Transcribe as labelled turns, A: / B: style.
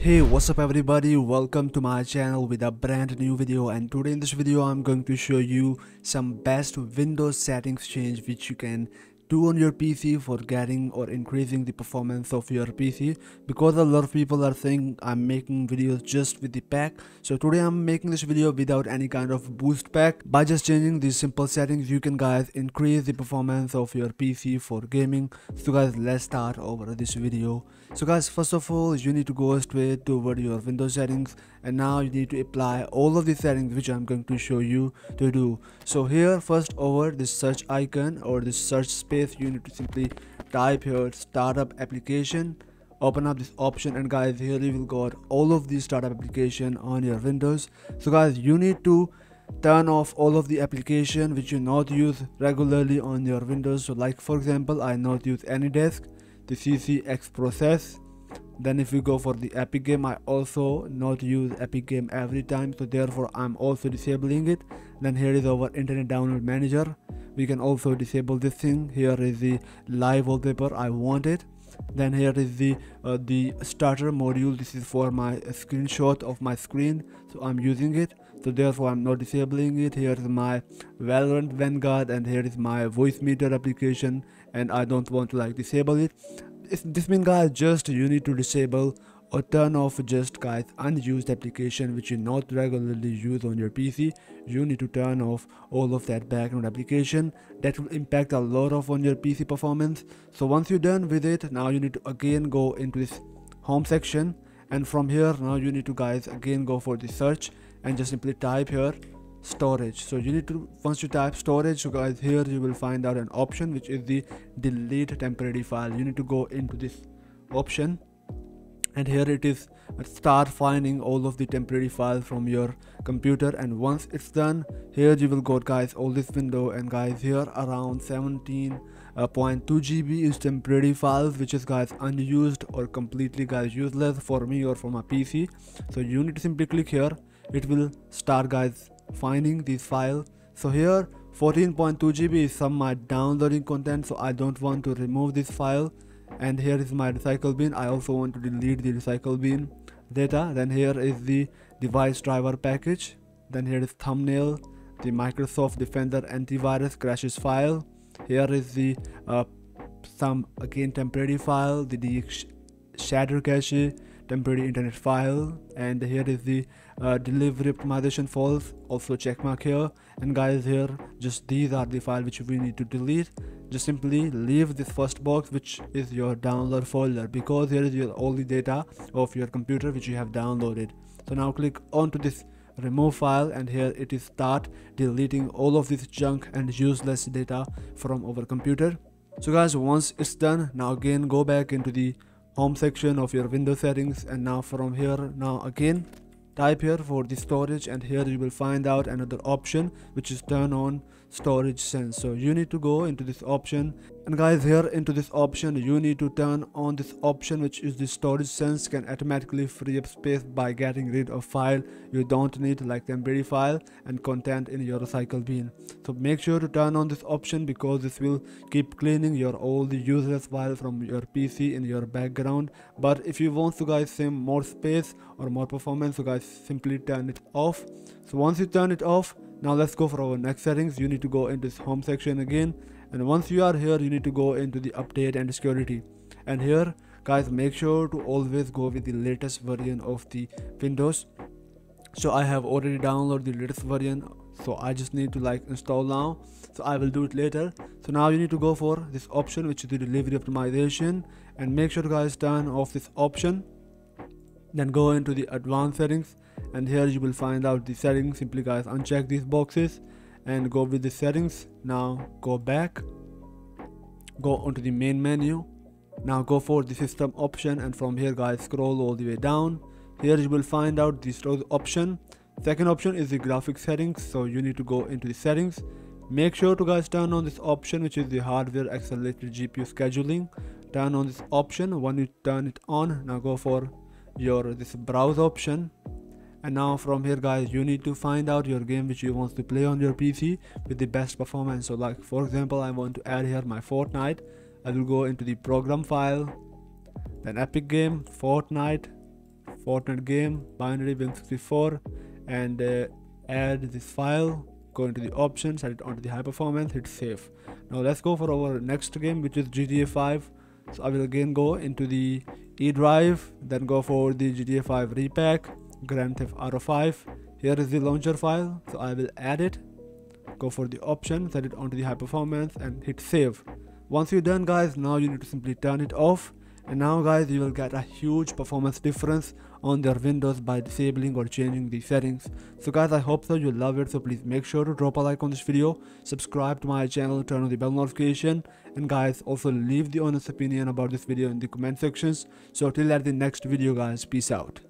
A: Hey what's up everybody? Welcome to my channel with a brand new video and today in this video I'm going to show you some best Windows settings change which you can do on your PC for getting or increasing the performance of your PC because a lot of people are saying I'm making videos just with the pack. So today I'm making this video without any kind of boost pack. By just changing these simple settings you can guys increase the performance of your PC for gaming. So guys let's start over this video. So guys first of all you need to go straight over your Windows settings. And now you need to apply all of the settings which I'm going to show you to do. So here first over this search icon or this search space you need to simply type here startup application. Open up this option and guys here you will got all of these startup application on your windows. So guys you need to turn off all of the application which you not use regularly on your windows. So like for example i not use any anydesk the ccx process. Then if we go for the epic game i also not use epic game every time. So therefore i'm also disabling it. Then here is our internet download manager we can also disable this thing. Here is the live wallpaper i want it then here is the uh, the starter module. This is for my screenshot of my screen. So i'm using it. So therefore i'm not disabling it. Here is my valorant vanguard and here is my Voicemeeter application and i don't want to like disable it. This means guys just you need to disable or turn off just guys unused application which you not regularly use on your pc you need to turn off all of that background application. That will impact a lot of on your pc performance. So once you're done with it now you need to again go into this home section. And from here now you need to guys again go for the search and just simply type here storage. So you need to once you type storage guys here you will find out an option which is the delete temporary file. You need to go into this option and here it is start finding all of the temporary files from your computer. And once it's done here you will go guys all this window. And guys here around 17.2 uh, GB is temporary files which is guys unused or completely guys useless for me or for my PC so you need to simply click here. It will start guys finding this file so here 14.2 GB is some my downloading content. So I don't want to remove this file and here is my recycle bin. I also want to delete the recycle bin data. Then here is the device driver package. Then here is thumbnail the microsoft defender antivirus crashes file. Here is the uh, some again temporary file the, the shader cache temporary internet file. And here is the uh, delivery optimization false also check mark here. And guys here just these are the file which we need to delete. Just simply leave this first box which is your download folder because here is your all the data of your computer which you have downloaded. So now click onto this remove file and here it is start deleting all of this junk and useless data from our computer. So guys once it's done now again go back into the home section of your windows settings and now from here now again type here for the storage and here you will find out another option which is turn on storage sense. So you need to go into this option. And guys here into this option you need to turn on this option which is the storage sense can automatically free up space by getting rid of file. You don't need like temporary file and content in your recycle bin. So make sure to turn on this option because this will keep cleaning your all the useless file from your pc in your background. But if you want to guys save more space or more performance so guys simply turn it off. So once you turn it off now let's go for our next settings. You need to go into this home section again. And once you are here you need to go into the update and security. And here guys make sure to always go with the latest version of the windows. So i have already downloaded the latest version. So i just need to like install now. So i will do it later. So now you need to go for this option which is the delivery optimization. And make sure guys turn off this option. Then go into the advanced settings and here you will find out the settings. Simply guys uncheck these boxes and go with the settings. Now go back. Go onto the main menu. Now go for the system option. And from here guys scroll all the way down. Here you will find out the option. Second option is the graphics settings. So you need to go into the settings. Make sure to guys turn on this option which is the hardware accelerated gpu scheduling. Turn on this option. When you turn it on now go for your this browse option and now from here guys you need to find out your game which you want to play on your pc with the best performance. So like for example i want to add here my fortnite. I will go into the program file then epic game fortnite Fortnite game binary Win64 and uh, add this file go into the options set it onto the high performance hit save. Now let's go for our next game which is GTA 5 so I will again go into the E drive then go for the GTA 5 repack Grand Theft Auto 5 here is the launcher file so I will add it. Go for the option set it onto the high performance and hit save. Once you're done guys now you need to simply turn it off. And now guys you will get a huge performance difference on their windows by disabling or changing the settings. So guys i hope so. You love it. So please make sure to drop a like on this video. Subscribe to my channel. Turn on the bell notification. And guys also leave the honest opinion about this video in the comment sections. So till at the next video guys. Peace out